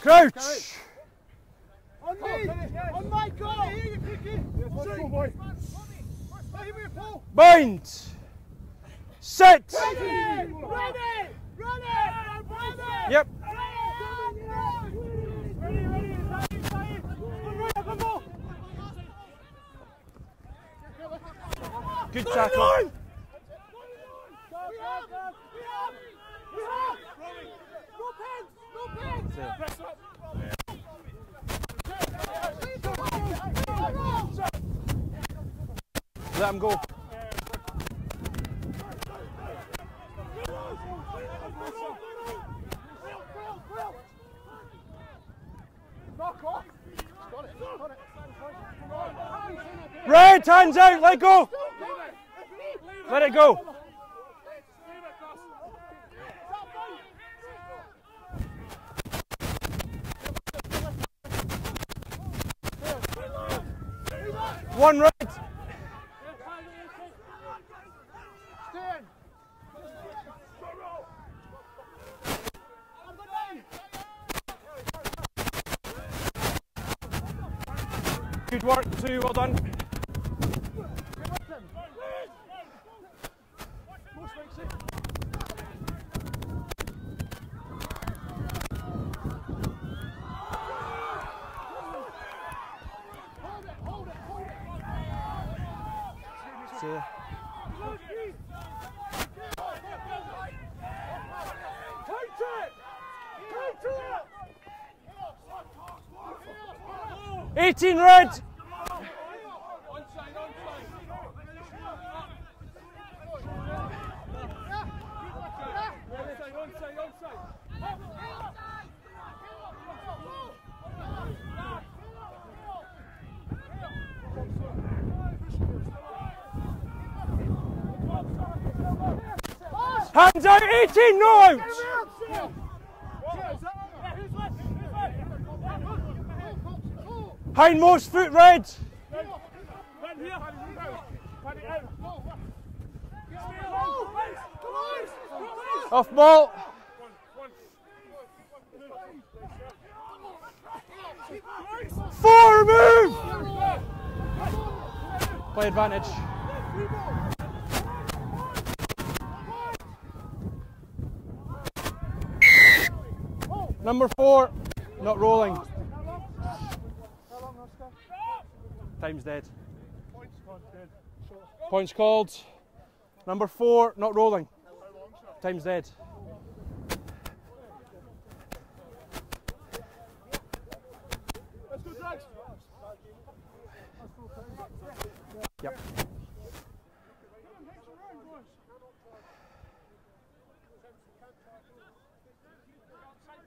Crouch. On me. On my goal. Here you Cricky. Let's go, boy. Right here, Paul. Bind. Sit. Ready. Ready. Ready. Yep. Right, come on. Good tackle. Let him go. Red, hands out, let go. Let it go. One red. Good work, two, well done. Ya. Eighteen red. Hands out, 18, no out. Hindmost foot red. Off ball. Four move. Play advantage. Number four, not rolling. Time's dead. Points called. Number four, not rolling. Time's dead. Yep.